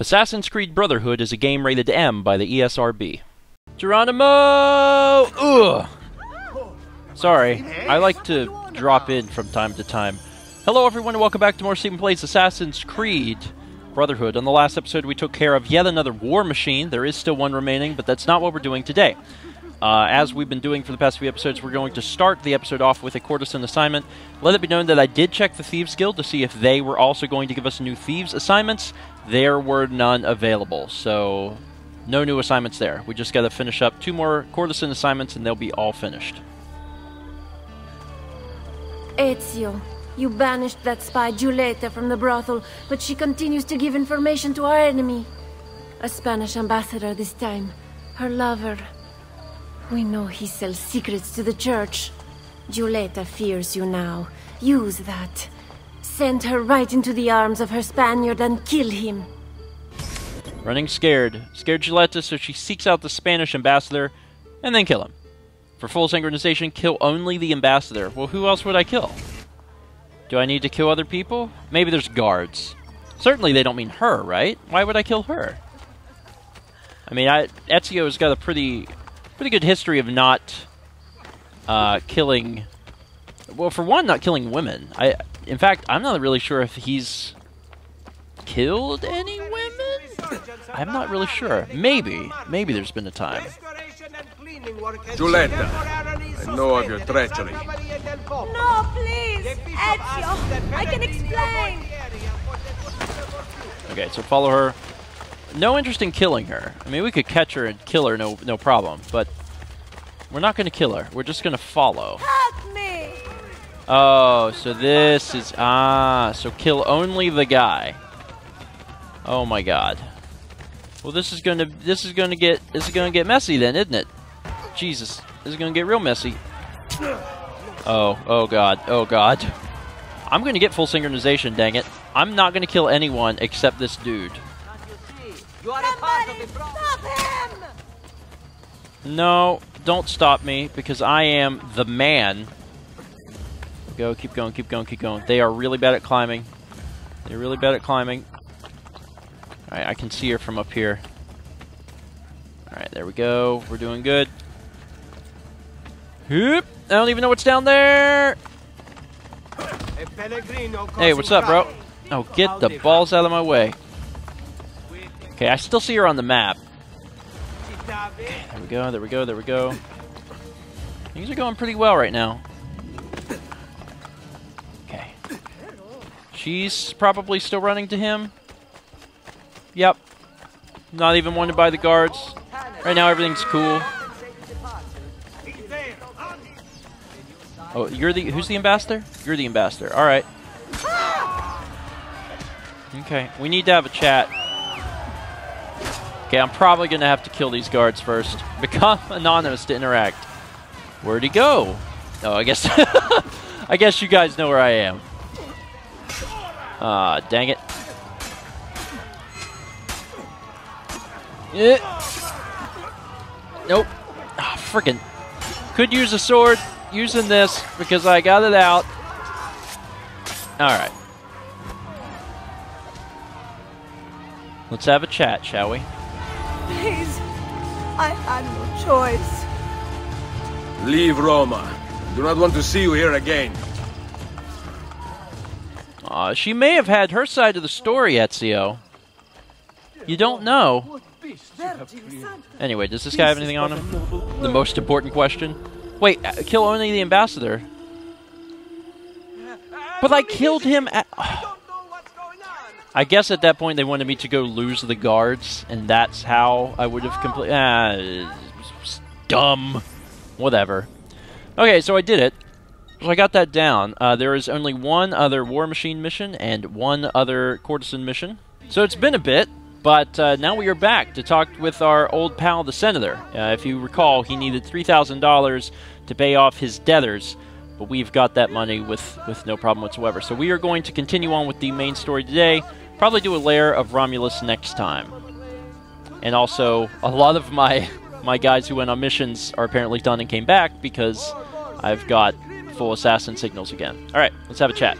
Assassin's Creed Brotherhood is a game rated M by the ESRB. Geronimo! Ugh! Sorry, I like to drop in from time to time. Hello, everyone, and welcome back to more Stephen Plays Assassin's Creed Brotherhood. On the last episode, we took care of yet another war machine. There is still one remaining, but that's not what we're doing today. Uh, as we've been doing for the past few episodes, we're going to start the episode off with a courtesan assignment. Let it be known that I did check the Thieves Guild to see if they were also going to give us new Thieves assignments. There were none available, so no new assignments there. We just got to finish up two more courtesan assignments, and they'll be all finished. Ezio, you banished that spy Giulietta from the brothel, but she continues to give information to our enemy. A Spanish ambassador this time. Her lover. We know he sells secrets to the church. Giulietta fears you now. Use that. Send her right into the arms of her Spaniard and kill him. Running scared. Scared Giulietta, so she seeks out the Spanish ambassador and then kill him. For full synchronization, kill only the ambassador. Well, who else would I kill? Do I need to kill other people? Maybe there's guards. Certainly they don't mean her, right? Why would I kill her? I mean, I, Ezio's got a pretty, pretty good history of not uh, killing. Well, for one, not killing women. I, in fact, I'm not really sure if he's killed any women. I'm not really sure. Maybe, maybe there's been a time. Giulietta, I know of your treachery. No, please! Ezio! I can explain! Okay, so follow her. No interest in killing her. I mean, we could catch her and kill her, no, no problem. But we're not going to kill her. We're just going to follow. Help me! Oh, so this is ah, so kill only the guy. Oh my god. Well, this is gonna this is gonna get this is gonna get messy then, isn't it? Jesus, this is gonna get real messy. Oh, oh god, oh god. I'm gonna get full synchronization, dang it. I'm not gonna kill anyone except this dude. Somebody stop him! No, don't stop me because I am the man. Go, keep going, keep going, keep going. They are really bad at climbing. They're really bad at climbing. Alright, I can see her from up here. Alright, there we go. We're doing good. Hoop! I don't even know what's down there! Hey, what's up, bro? Oh, get the balls out of my way. Okay, I still see her on the map. There we go, there we go, there we go. Things are going pretty well right now. Okay. She's probably still running to him. Yep. Not even wanted by the guards. Right now everything's cool. Oh, you're the who's the ambassador? You're the ambassador. All right. Okay, we need to have a chat. Okay, I'm probably gonna have to kill these guards first. Become anonymous to interact. Where'd he go? Oh, I guess I guess you guys know where I am. Ah, dang it. Yeah. Nope. Ah, freaking. Could use a sword. Using this because I got it out. Alright. Let's have a chat, shall we? Please! I had no choice. Leave Roma. I do not want to see you here again. Uh, she may have had her side of the story, Ezio. You don't know. Anyway, does this guy have anything on him? The most important question. Wait, uh, kill only the ambassador. But I killed him at... I guess at that point they wanted me to go lose the guards, and that's how I would have completed... Ah, dumb. Whatever. Okay, so I did it. So I got that down. Uh, there is only one other War Machine mission and one other Courtesan mission. So it's been a bit, but uh, now we are back to talk with our old pal, the Senator. Uh, if you recall, he needed $3,000 to pay off his debtors, but we've got that money with, with no problem whatsoever. So we are going to continue on with the main story today, probably do a lair of Romulus next time. And also, a lot of my, my guys who went on missions are apparently done and came back because I've got full assassin signals again. Alright, let's have a chat.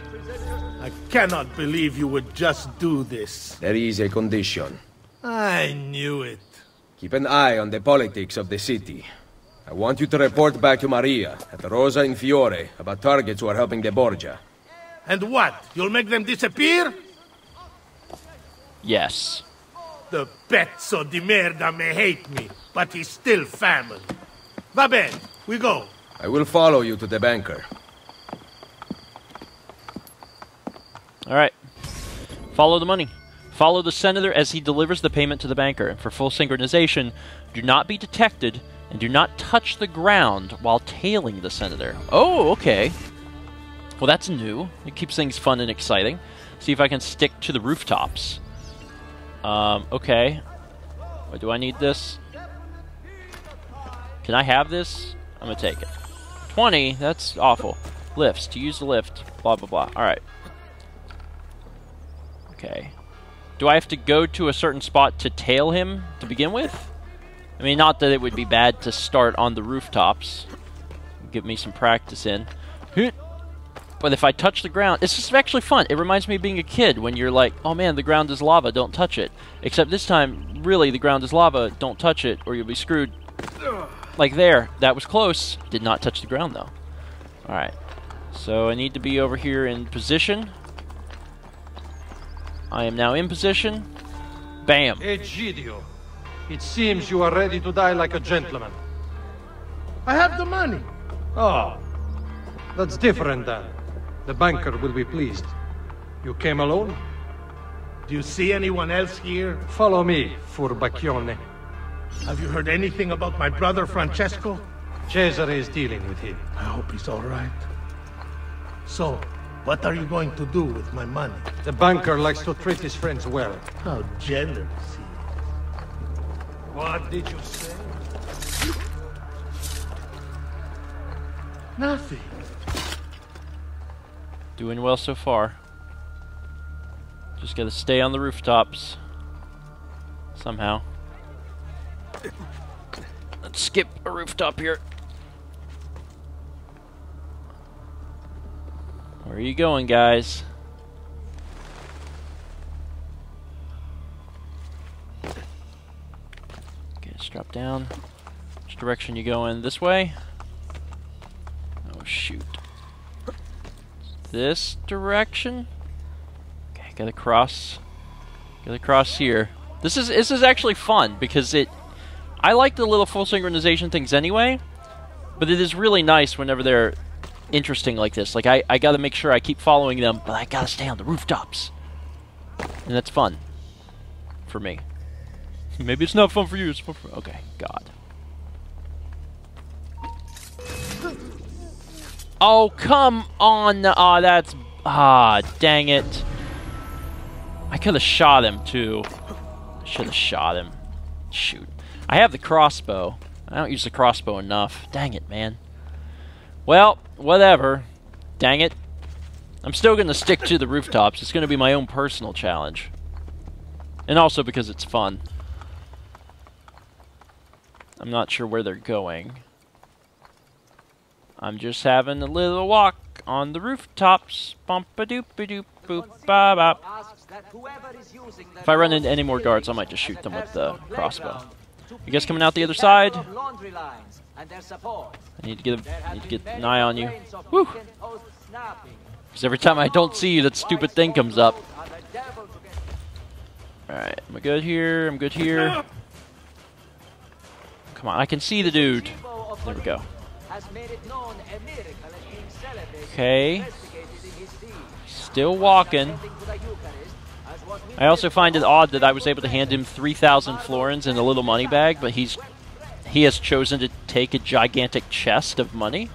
I cannot believe you would just do this. There is a condition. I knew it. Keep an eye on the politics of the city. I want you to report back to Maria at Rosa in Fiore about targets who are helping the Borgia. And what? You'll make them disappear? Yes. The pezzo di merda may hate me, but he's still family. Va bene, we go. I will follow you to the banker. All right. Follow the money. Follow the senator as he delivers the payment to the banker. And for full synchronization, do not be detected and do not touch the ground while tailing the senator. Oh, okay. Well, that's new. It keeps things fun and exciting. See if I can stick to the rooftops. Um, okay. Wait, do I need this? Can I have this? I'm gonna take it. 20? That's awful. Lifts. To use the lift. Blah, blah, blah. Alright. Okay. Do I have to go to a certain spot to tail him to begin with? I mean, not that it would be bad to start on the rooftops. Give me some practice in. But if I touch the ground, it's just actually fun. It reminds me of being a kid when you're like, oh man, the ground is lava, don't touch it. Except this time, really, the ground is lava, don't touch it, or you'll be screwed. Like there, that was close. Did not touch the ground though. Alright. So I need to be over here in position. I am now in position. Bam. Egidio, it seems you are ready to die like a gentleman. I have the money. Oh, that's different then. The banker will be pleased. You came alone? Do you see anyone else here? Follow me, Furbacchione. Have you heard anything about my brother Francesco? Cesare is dealing with him. I hope he's all right. So, what are you going to do with my money? The banker likes to treat his friends well. How generous he is. What did you say? Nothing. Doing well so far. Just gotta stay on the rooftops. Somehow. Let's skip a rooftop here. Where are you going, guys? Okay, drop down. Which direction you going? This way? Oh, shoot. This direction? Okay, gotta cross. Gotta cross here. This is this is actually fun because it. I like the little full synchronization things anyway, but it is really nice whenever they're interesting like this. Like I, I gotta make sure I keep following them, but I gotta stay on the rooftops, and that's fun for me. Maybe it's not fun for you. It's fun for okay. God. Oh come on! Ah, oh, that's ah, dang it. I could have shot him too. Should have shot him. Shoot. I have the crossbow. I don't use the crossbow enough. Dang it, man. Well, whatever. Dang it. I'm still going to stick to the rooftops. It's going to be my own personal challenge. And also because it's fun. I'm not sure where they're going. I'm just having a little walk on the rooftops. If I run into any more guards, I might just shoot them with the crossbow. You guys coming out the other side? I need to get need to get an eye on you. Woo! Because every time I don't see you, that stupid thing comes up. Alright, I'm good here? I'm good here. Come on, I can see the dude. There we go. Okay. Still walking. I also find it odd that I was able to hand him 3,000 florins in a little money bag, but he's he has chosen to take a gigantic chest of money.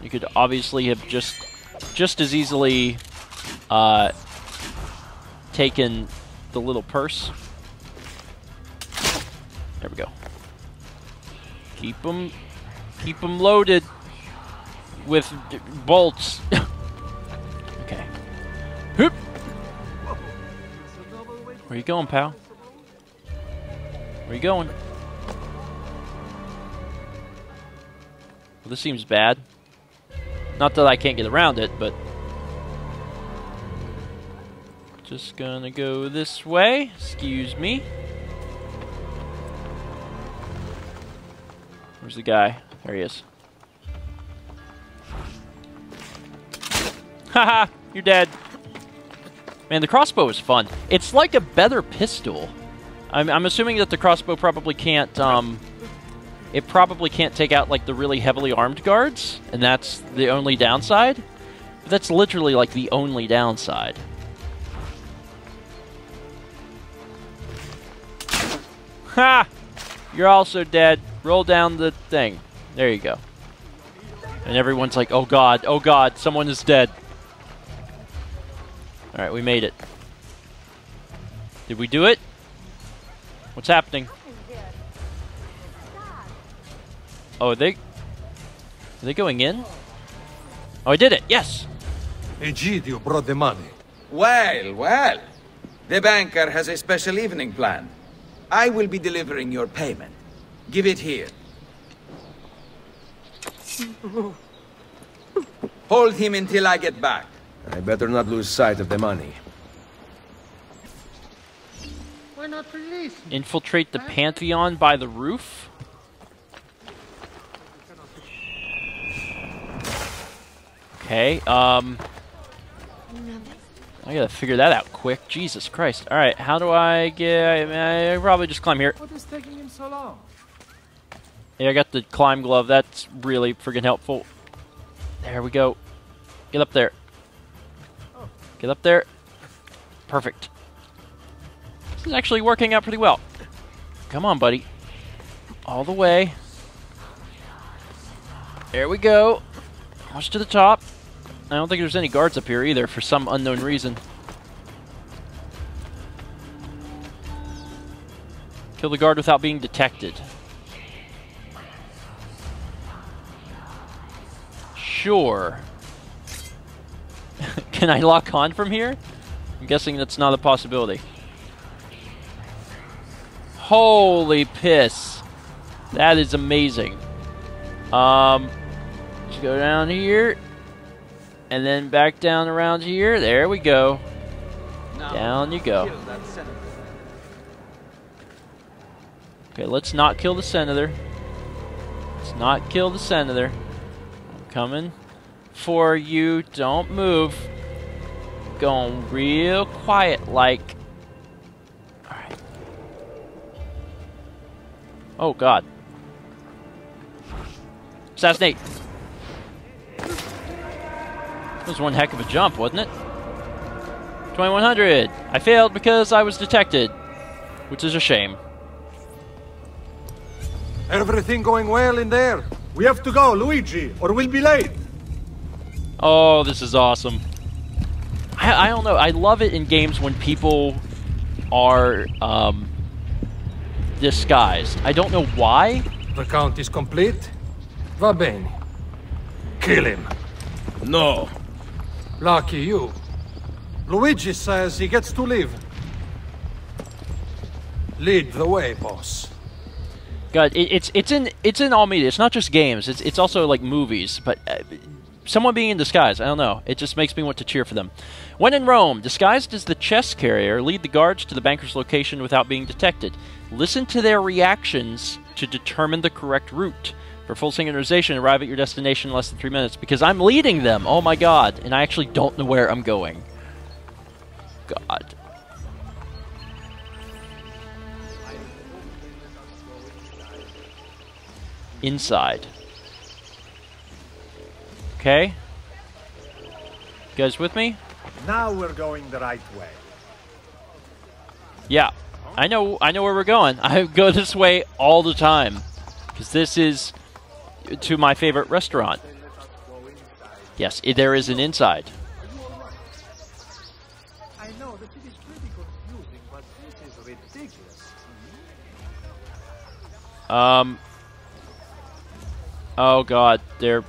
You could obviously have just just as easily uh, taken the little purse. There we go. Keep them, keep them loaded with bolts. okay. Whoop. Where you going, pal? Where you going? Well, this seems bad. Not that I can't get around it, but... Just gonna go this way. Excuse me. Where's the guy? There he is. Haha, you're dead. Man, the crossbow is fun. It's like a better pistol. I'm, I'm assuming that the crossbow probably can't, um, it probably can't take out, like, the really heavily armed guards, and that's the only downside. But that's literally, like, the only downside. Ha! You're also dead. Roll down the thing. There you go. And everyone's like, oh god, oh god, someone is dead. Alright, we made it. Did we do it? What's happening? Oh, are they... Are they going in? Oh, I did it! Yes! Egidio brought the money. Well, well. The banker has a special evening planned. I will be delivering your payment. Give it here. Hold him until I get back. I better not lose sight of the money. Why not release? Infiltrate the Pantheon by the roof? Okay, um... I gotta figure that out quick. Jesus Christ. Alright, how do I get... I, I probably just climb here. What is taking him so long? Yeah, I got the climb glove. That's really friggin' helpful. There we go. Get up there. Get up there. Perfect. This is actually working out pretty well. Come on, buddy. All the way. There we go. Watch to the top. I don't think there's any guards up here either for some unknown reason. Kill the guard without being detected. Sure. Can I lock on from here? I'm guessing that's not a possibility. Holy piss. That is amazing. Um, let's go down here. And then back down around here. There we go. Down you go. Okay, let's not kill the senator. Let's not kill the senator. Coming for you. Don't move. Going real quiet like. Alright. Oh, God. Assassinate. That was one heck of a jump, wasn't it? 2100. I failed because I was detected, which is a shame. Everything going well in there? We have to go, Luigi, or we'll be late. Oh, this is awesome. I, I don't know. I love it in games when people are um, disguised. I don't know why. The count is complete. Va bene. Kill him. No. Lucky you. Luigi says he gets to live. Lead the way, boss. God, it, it's it's in it's in all media. It's not just games. It's it's also like movies. But uh, someone being in disguise, I don't know. It just makes me want to cheer for them. When in Rome, disguised as the chess carrier, lead the guards to the banker's location without being detected. Listen to their reactions to determine the correct route. For full synchronization, arrive at your destination in less than three minutes. Because I'm leading them. Oh my god! And I actually don't know where I'm going. God. Inside. Okay. You guys with me? Now we're going the right way. Yeah. I know I know where we're going. I go this way all the time. Because this is to my favorite restaurant. Yes, there is an inside. I Oh God, they're.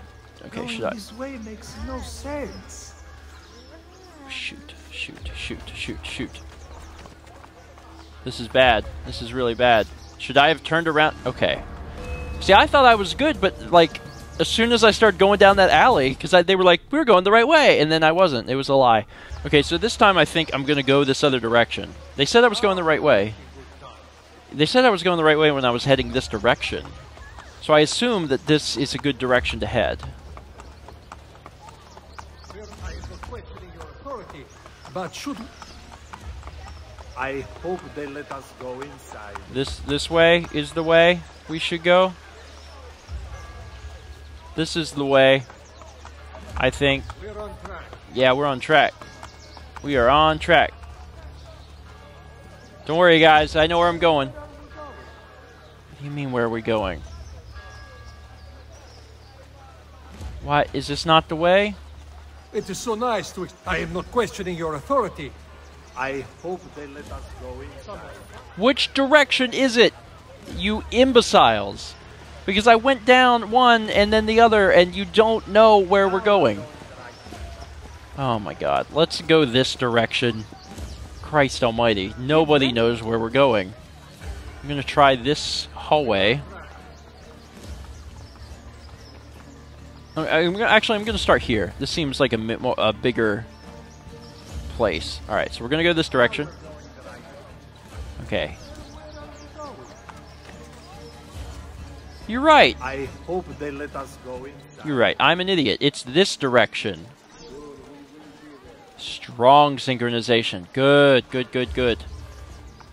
Okay, Going should I? this way makes no sense. Shoot, shoot, shoot, shoot, shoot. This is bad. This is really bad. Should I have turned around? Okay. See, I thought I was good, but like, as soon as I started going down that alley, because they were like, we were going the right way, and then I wasn't. It was a lie. Okay, so this time I think I'm going to go this other direction. They said I was going the right way. They said I was going the right way when I was heading this direction. So I assume that this is a good direction to head. I am not questioning your authority, but should I hope they let us go inside. This this way is the way we should go. This is the way. I think. we're on track. Yeah, we're on track. We are on track. Don't worry, guys. I know where I'm going. What do you mean, where are we going? Why is this not the way? It is so nice to. Ex- I am not questioning your authority. I hope they let us go inside. Which direction is it, you imbeciles? Because I went down one and then the other, and you don't know where we're going. Oh my god. Let's go this direction. Christ almighty. Nobody knows where we're going. I'm going to try this hallway. I'm gonna, actually, I'm going to start here. This seems like a, mi- mo- a bigger place. Alright, so we're going to go this direction. Okay. You're right. I hope they let us go inside. You're right. I'm an idiot. It's this direction. Strong synchronization. Good, good, good, good.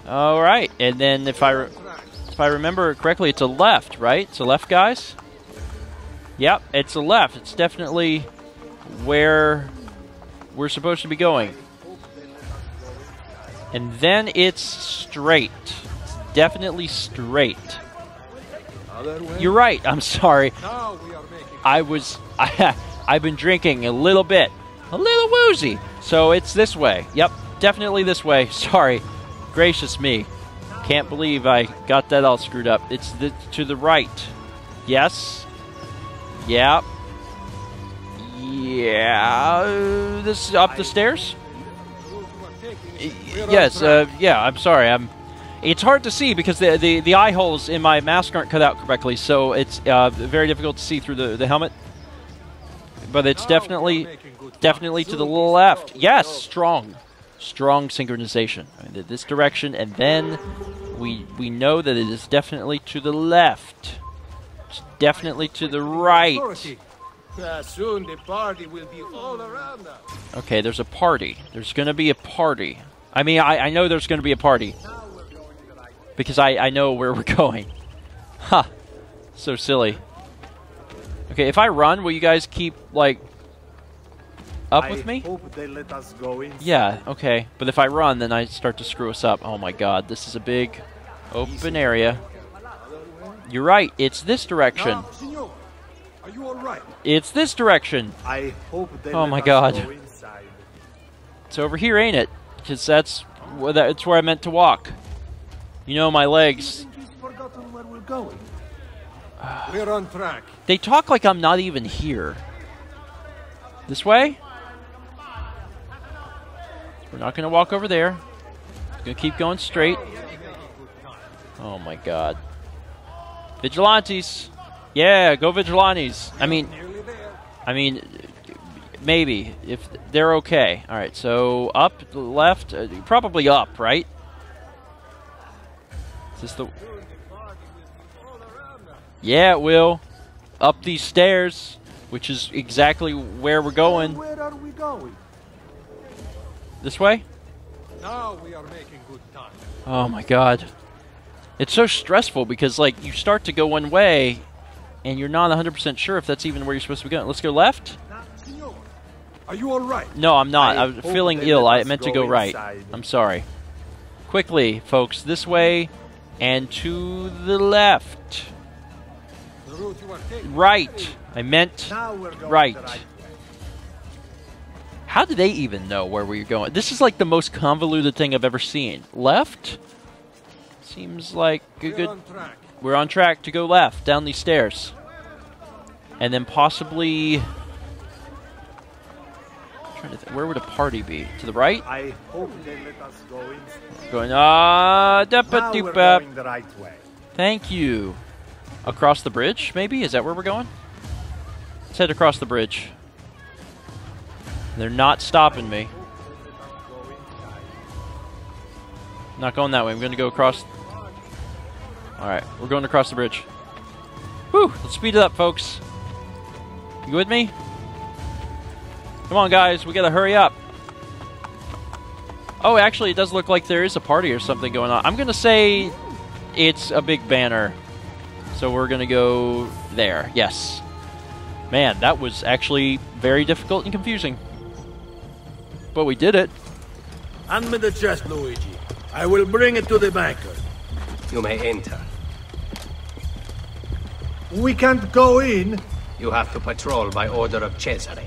All right. And then if I re- if I remember correctly, it's a left, right? It's a left, guys. Yep, it's a left. It's definitely where we're supposed to be going. And then it's straight. It's definitely straight. You're right. I'm sorry. I was I, I've been drinking a little bit, a little woozy. So it's this way. Yep, definitely this way. Sorry, gracious me, can't believe I got that all screwed up. It's the, to the right. Yes. Yep. Yeah. This is up the stairs. Yes. Uh, yeah. I'm sorry. I'm. It's hard to see because the, the the eye holes in my mask aren't cut out correctly, so it's uh, very difficult to see through the the helmet. But it's definitely definitely to the left. Yes, strong, strong synchronization. I mean, this direction, and then we we know that it is definitely to the left. Definitely to the right. Uh, soon the party will be all around us. Okay, there's a party. There's going to be a party. I mean, I, I know there's going to be a party. Because I, I know where we're going. Ha! So silly. Okay, if I run, will you guys keep, like, up I with me? hope they let us go. Yeah, okay. But if I run, then I start to screw us up. Oh my god, this is a big open area. You're right, it's this direction. Now, senor, are you all right? It's this direction. I hope they Oh my God. go. It's over here, ain't it? Because that's, that's where I meant to walk. You know, my legs. We're. We're on track. They talk like I'm not even here. This way? We're not going to walk over there. Going to keep going straight. Oh my god. Vigilantes. Yeah, go vigilantes. I mean, I mean, maybe if they're okay. All right, so up, left, uh, probably up, right? Is this the? Yeah, it will. Up these stairs, which is exactly where we're going. Where are we going? This way? Now we are making good time. Oh my god. It's so stressful because like you start to go one way and you're not 100% sure if that's even where you're supposed to be going. Let's go left? Are you all right? No, I'm not. I am feeling ill. I meant to go go right. I'm sorry. Quickly, folks, this way and to the left. The route you are taking. Right. I meant Now we're going right. right. How do they even know where we're going? This is like the most convoluted thing I've ever seen. Left? Seems like a good on we're on track to go left down these stairs. And then possibly trying to think, where would a party be? To the right? I hope they let us go inside. Going ah depa going the right way. Thank you. Across the bridge, maybe? Is that where we're going? Let's head across the bridge. They're not stopping me. Not going that way. I'm going to go across. Alright, we're going across the bridge. Whew, let's speed it up, folks. You with me? Come on, guys, we gotta hurry up. Oh, actually, it does look like there is a party or something going on. I'm gonna say it's a big banner. So we're gonna go there. Yes. Man, that was actually very difficult and confusing. But we did it. Hand me the chest, Luigi. I will bring it to the banker. You may enter. We can't go in. You have to patrol by order of Cesare.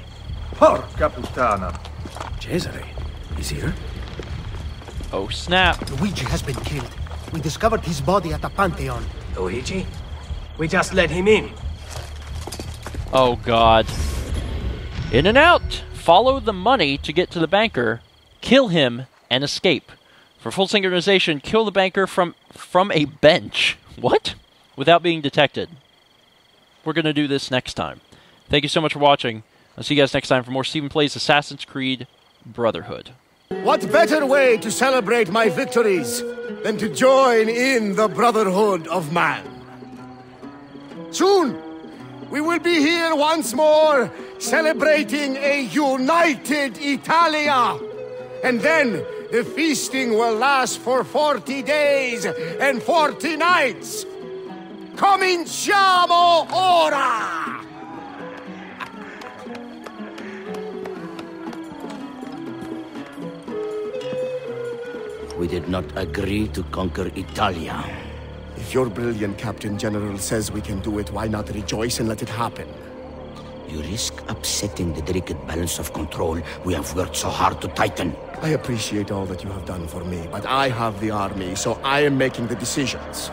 Porca puttana. Cesare? He's here? Oh, snap. Luigi has been killed. We discovered his body at the Pantheon. Luigi? We just let him in. Oh, God. In and out. Follow the money to get to the banker, kill him, and escape. For full synchronization, kill the banker from from a bench. What? Without being detected. We're going to do this next time. Thank you so much for watching. I'll see you guys next time for more Stephen Plays Assassin's Creed Brotherhood. What better way to celebrate my victories than to join in the Brotherhood of Man? Soon, we will be here once more, celebrating a united Italia. And then the feasting will last for 40 days and 40 nights. Cominciamo ora! We did not agree to conquer Italia. If your brilliant Captain General says we can do it, why not rejoice and let it happen? You risk upsetting the delicate balance of control we have worked so hard to tighten. I appreciate all that you have done for me, but I have the army, so I am making the decisions.